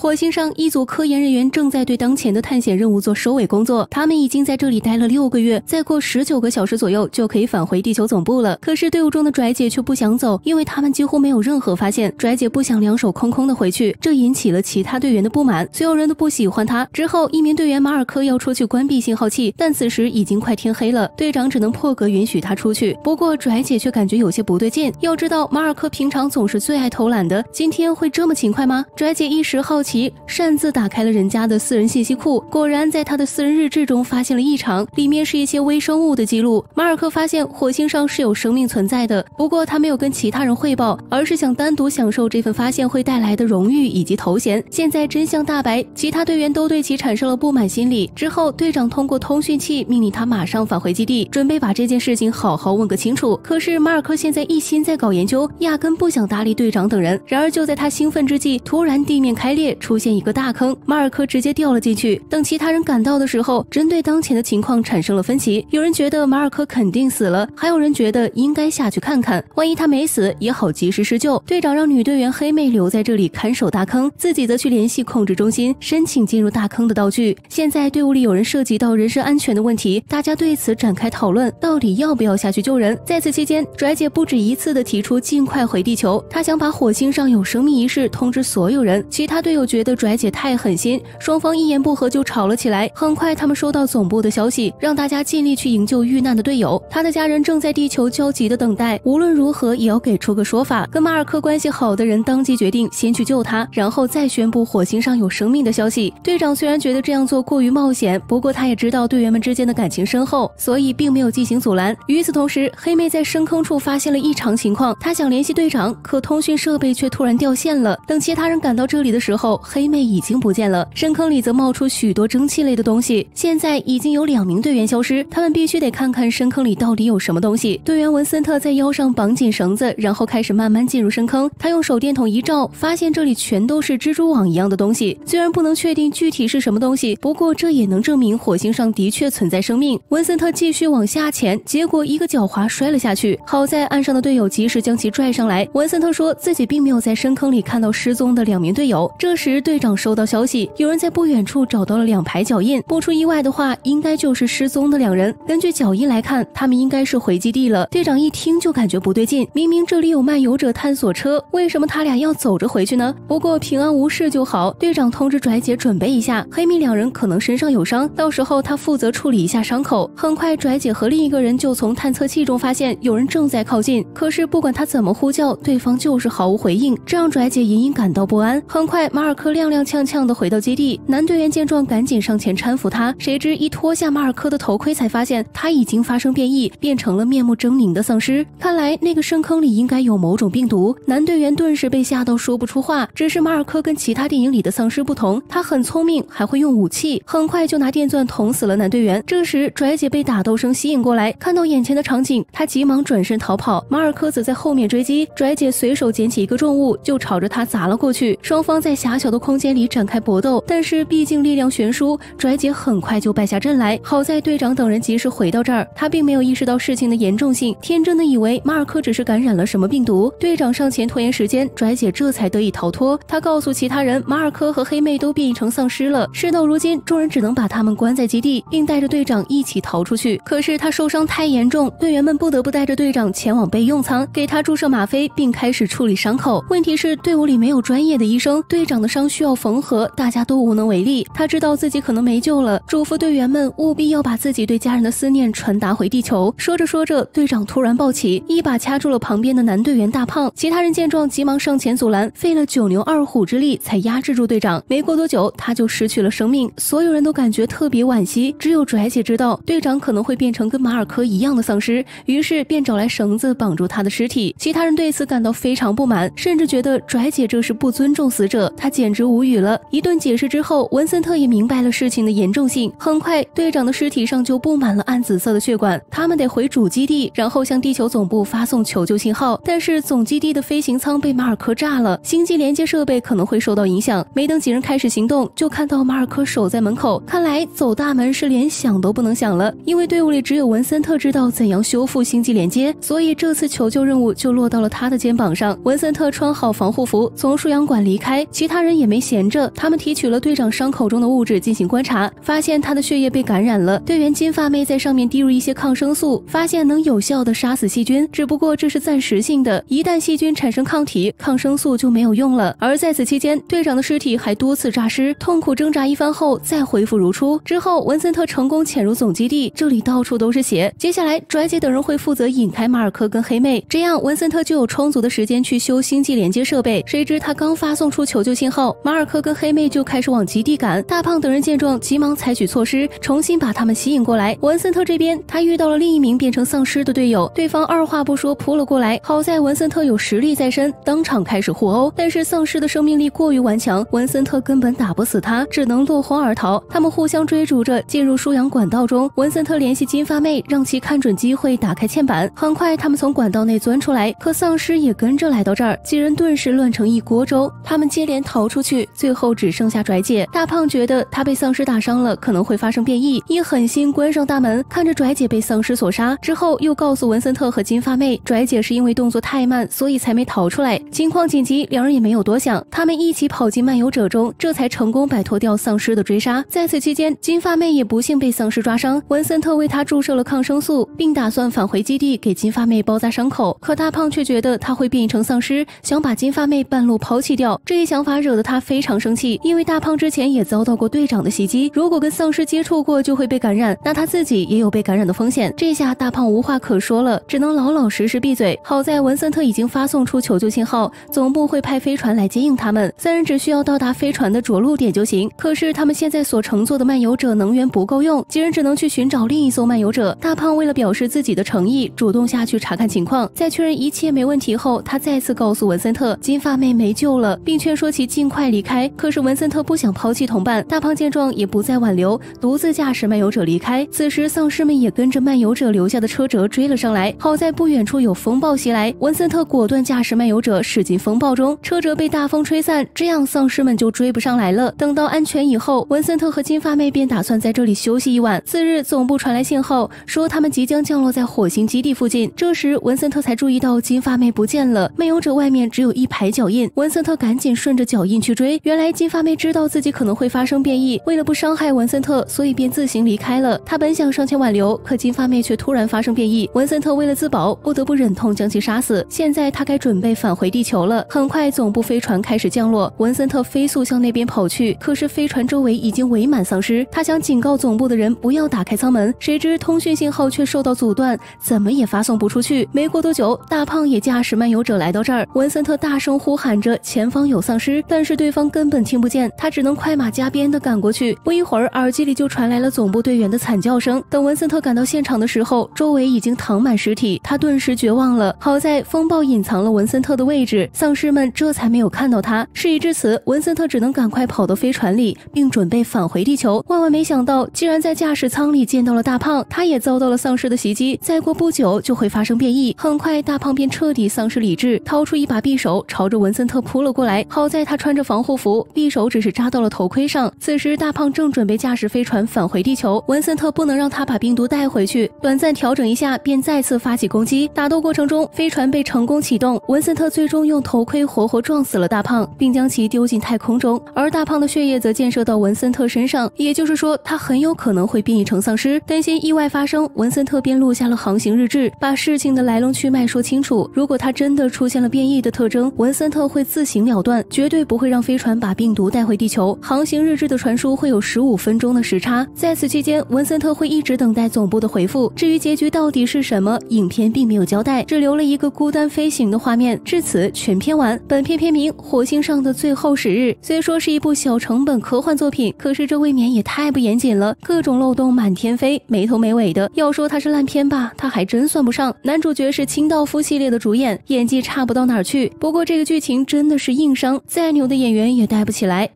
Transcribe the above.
火星上一组科研人员正在对当前的探险任务做收尾工作，他们已经在这里待了六个月，再过十九个小时左右就可以返回地球总部了。可是队伍中的拽姐却不想走，因为他们几乎没有任何发现。拽姐不想两手空空的回去，这引起了其他队员的不满，所有人都不喜欢他。之后，一名队员马尔科要出去关闭信号器，但此时已经快天黑了，队长只能破格允许他出去。不过拽姐却感觉有些不对劲，要知道马尔科平常总是最爱偷懒的，今天会这么勤快吗？拽姐一时好奇，其擅自打开了人家的私人信息库，果然在他的私人日志中发现了异常，里面是一些微生物的记录。马尔科发现火星上是有生命存在的，不过他没有跟其他人汇报，而是想单独享受这份发现会带来的荣誉以及头衔。现在真相大白，其他队员都对其产生了不满心理。之后，队长通过通讯器命令他马上返回基地，准备把这件事情好好问个清楚。可是马尔科现在一心在搞研究，压根不想搭理队长等人。然而就在他兴奋之际，突然地面开裂，出现一个大坑，马尔科直接掉了进去。等其他人赶到的时候，针对当前的情况产生了分歧。有人觉得马尔科肯定死了，还有人觉得应该下去看看，万一他没死也好及时施救。队长让女队员黑妹留在这里看守大坑，自己则去联系控制中心，申请进入大坑的道具。现在队伍里有人涉及到人身安全的问题，大家对此展开讨论，到底要不要下去救人？在此期间，拽姐不止一次的提出尽快回地球，她想把火星上有生命一事通知所有人。其他队友觉得拽姐太狠心，双方一言不合就吵了起来。很快，他们收到总部的消息，让大家尽力去营救遇难的队友。他的家人正在地球焦急的等待，无论如何也要给出个说法。跟马尔科关系好的人当即决定先去救他，然后再宣布火星上有生命的消息。队长虽然觉得这样做过于冒险，不过他也知道队员们之间的感情深厚，所以并没有进行阻拦。与此同时，黑妹在深坑处发现了异常情况，她想联系队长，可通讯设备却突然掉线了。等其他人赶到这里的时候，黑妹已经不见了，深坑里则冒出许多蒸汽类的东西。现在已经有两名队员消失，他们必须得看看深坑里到底有什么东西。队员文森特在腰上绑紧绳子，然后开始慢慢进入深坑。他用手电筒一照，发现这里全都是蜘蛛网一样的东西。虽然不能确定具体是什么东西，不过这也能证明火星上的确存在生命。文森特继续往下潜，结果一个脚滑摔了下去。好在岸上的队友及时将其拽上来。文森特说自己并没有在深坑里看到失踪的两名队友。这时时队长收到消息，有人在不远处找到了两排脚印，不出意外的话，应该就是失踪的两人。根据脚印来看，他们应该是回基地了。队长一听就感觉不对劲，明明这里有漫游者探索车，为什么他俩要走着回去呢？不过平安无事就好。队长通知拽姐准备一下，黑米两人可能身上有伤，到时候他负责处理一下伤口。很快，拽姐和另一个人就从探测器中发现有人正在靠近，可是不管他怎么呼叫，对方就是毫无回应，这让拽姐隐隐感到不安。很快，马尔科踉踉跄跄的回到基地，男队员见状赶紧上前搀扶他，谁知一脱下马尔科的头盔，才发现他已经发生变异，变成了面目狰狞的丧尸。看来那个深坑里应该有某种病毒。男队员顿时被吓到说不出话。只是马尔科跟其他电影里的丧尸不同，他很聪明，还会用武器，很快就拿电钻捅死了男队员。这时拽姐被打斗声吸引过来，看到眼前的场景，她急忙转身逃跑，马尔科则在后面追击。拽姐随手捡起一个重物，就朝着他砸了过去。双方在狭小的空间里展开搏斗，但是毕竟力量悬殊，拽姐很快就败下阵来。好在队长等人及时回到这儿，他并没有意识到事情的严重性，天真的以为马尔科只是感染了什么病毒。队长上前拖延时间，拽姐这才得以逃脱。他告诉其他人，马尔科和黑妹都变异成丧尸了。事到如今，众人只能把他们关在基地，并带着队长一起逃出去。可是他受伤太严重，队员们不得不带着队长前往备用舱，给他注射吗啡，并开始处理伤口。问题是队伍里没有专业的医生，队长的伤需要缝合，大家都无能为力。他知道自己可能没救了，嘱咐队员们务必要把自己对家人的思念传达回地球。说着说着，队长突然暴起，一把掐住了旁边的男队员大胖。其他人见状，急忙上前阻拦，费了九牛二虎之力才压制住队长。没过多久，他就失去了生命。所有人都感觉特别惋惜，只有拽姐知道队长可能会变成跟马尔科一样的丧尸，于是便找来绳子绑住他的尸体。其他人对此感到非常不满，甚至觉得拽姐这是不尊重死者。他简直无语了。一顿解释之后，文森特也明白了事情的严重性。很快，队长的尸体上就布满了暗紫色的血管，他们得回主基地，然后向地球总部发送求救信号。但是总基地的飞行舱被马尔科炸了，星际连接设备可能会受到影响。没等几人开始行动，就看到马尔科守在门口。看来走大门是连想都不能想了，因为队伍里只有文森特知道怎样修复星际连接，所以这次求救任务就落到了他的肩膀上。文森特穿好防护服，从输氧管离开，其他人。也没闲着，他们提取了队长伤口中的物质进行观察，发现他的血液被感染了。队员金发妹在上面滴入一些抗生素，发现能有效的杀死细菌，只不过这是暂时性的，一旦细菌产生抗体，抗生素就没有用了。而在此期间，队长的尸体还多次诈尸，痛苦挣扎一番后再恢复如初。之后，文森特成功潜入总基地，这里到处都是血。接下来，拽姐等人会负责引开马尔科跟黑妹，这样文森特就有充足的时间去修星际连接设备。谁知他刚发送出求救信号，马尔科跟黑妹就开始往基地赶。大胖等人见状，急忙采取措施，重新把他们吸引过来。文森特这边，他遇到了另一名变成丧尸的队友，对方二话不说扑了过来。好在文森特有实力在身，当场开始互殴。但是丧尸的生命力过于顽强，文森特根本打不死他，只能落荒而逃。他们互相追逐着进入输氧管道中。文森特联系金发妹，让其看准机会打开嵌板。很快，他们从管道内钻出来，可丧尸也跟着来到这儿，几人顿时乱成一锅粥。他们接连逃出去，最后只剩下拽姐。大胖觉得他被丧尸打伤了，可能会发生变异，一狠心关上大门，看着拽姐被丧尸所杀。之后又告诉文森特和金发妹，拽姐是因为动作太慢，所以才没逃出来。情况紧急，两人也没有多想，他们一起跑进漫游者中，这才成功摆脱掉丧尸的追杀。在此期间，金发妹也不幸被丧尸抓伤，文森特为她注射了抗生素，并打算返回基地给金发妹包扎伤口。可大胖却觉得她会变成丧尸，想把金发妹半路抛弃掉。这一想法惹得他非常生气，因为大胖之前也遭到过队长的袭击，如果跟丧尸接触过就会被感染，那他自己也有被感染的风险。这下大胖无话可说了，只能老老实实闭嘴。好在文森特已经发送出求救信号，总部会派飞船来接应他们，三人只需要到达飞船的着陆点就行。可是他们现在所乘坐的漫游者能源不够用，几人只能去寻找另一艘漫游者。大胖为了表示自己的诚意，主动下去查看情况，在确认一切没问题后，他再次告诉文森特金发妹没救了，并劝说其尽快离开。可是文森特不想抛弃同伴，大胖见状也不再挽留，独自驾驶漫游者离开。此时丧尸们也跟着漫游者留下的车辙追了上来。好在不远处有风暴袭来，文森特果断驾驶漫游者驶进风暴中，车辙被大风吹散，这样丧尸们就追不上来了。等到安全以后，文森特和金发妹便打算在这里休息一晚。次日，总部传来信号，说他们即将降落在火星基地附近。这时，文森特才注意到金发妹不见了，漫游者外面只有一排脚印。文森特赶紧顺着脚印去追，原来金发妹知道自己可能会发生变异，为了不伤害文森特，所以便自行离开了。他本想上前挽留，可金发妹却突然发生变异，文森特为了自保，不得不忍痛将其杀死。现在他该准备返回地球了。很快，总部飞船开始降落，文森特飞速向那边跑去，可是飞船周围已经围满丧尸。他想警告总部的人不要打开舱门，谁知通讯信号却受到阻断，怎么也发送不出去。没过多久，大胖也驾驶漫游者来到这儿，文森特大声呼喊着前方有丧尸，但但是对方根本听不见，他只能快马加鞭的赶过去。不一会儿，耳机里就传来了总部队员的惨叫声。等文森特赶到现场的时候，周围已经躺满尸体，他顿时绝望了。好在风暴隐藏了文森特的位置，丧尸们这才没有看到他。事已至此，文森特只能赶快跑到飞船里，并准备返回地球。万万没想到，竟然在驾驶舱里见到了大胖，他也遭到了丧尸的袭击。再过不久就会发生变异，很快大胖便彻底丧失理智，掏出一把匕首朝着文森特扑了过来。好在他穿穿着防护服，匕首只是扎到了头盔上。此时大胖正准备驾驶飞船返回地球，文森特不能让他把病毒带回去，短暂调整一下，便再次发起攻击。打斗过程中，飞船被成功启动，文森特最终用头盔活活撞死了大胖，并将其丢进太空中。而大胖的血液则溅射到文森特身上，也就是说，他很有可能会变异成丧尸。担心意外发生，文森特便录下了航行日志，把事情的来龙去脉说清楚。如果他真的出现了变异的特征，文森特会自行了断，绝对不会让飞船把病毒带回地球。航行日志的传输会有十五分钟的时差，在此期间，文森特会一直等待总部的回复。至于结局到底是什么，影片并没有交代，只留了一个孤单飞行的画面。至此，全片完。本片片名《火星上的最后十日》，虽说是一部小成本科幻作品，可是这未免也太不严谨了，各种漏洞满天飞，没头没尾的。要说它是烂片吧，它还真算不上。男主角是清道夫系列的主演，演技差不到哪儿去。不过这个剧情真的是硬伤，再牛的演员也带不起来。